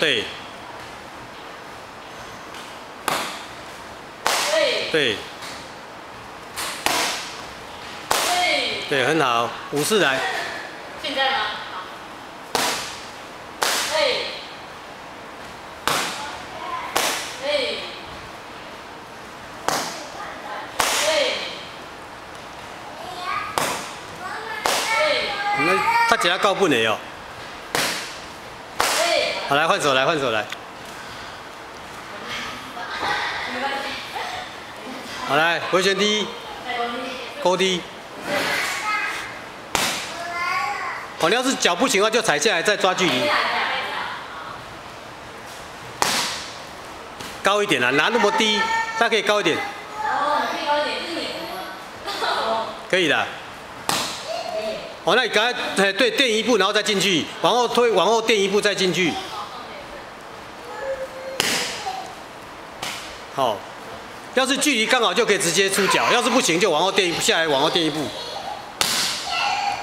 对，对，对，对，很好，五四来，现在吗？好，对，对，对，对，那他只要告不能哦。好，来换手，来换手，来，好来，回旋第一，再多一点。勾低。哦，你要是脚不行的话，就踩下来再抓距离，高一点啊，拿那么低，再可以高一点，可以，的。哦，那你刚才哎对垫一步，然后再进去，往后推，往后垫一步再进去。好，要是距离刚好就可以直接出脚，要是不行就往后垫一步，下来往后垫一步。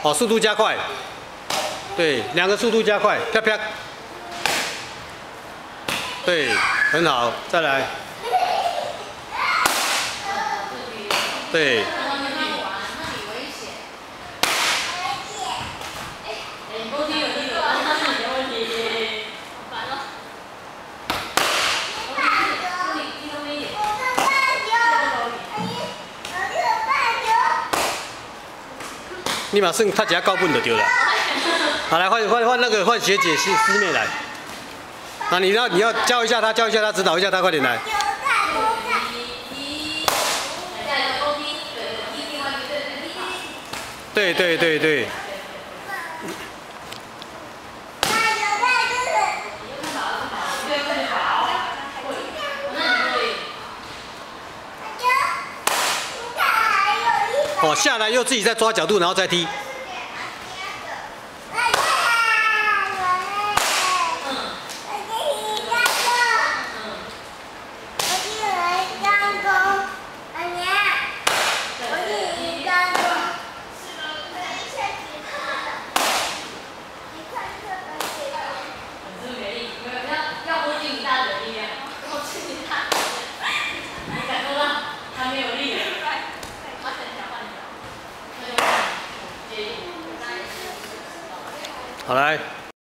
好，速度加快。对，两个速度加快，啪啪。对，很好，再来。对，你勾低有那个，没问题。好烦哦。勾低，低中间一点。立马剩他只要高分就丢了。好，来换换换那个换学姐师师妹来。啊，你要你要教一下他，教一下他，指导一下他，快点来。对对对。对，会好。会，那你会。哦，下来又自己再抓角度，然后再踢。好来。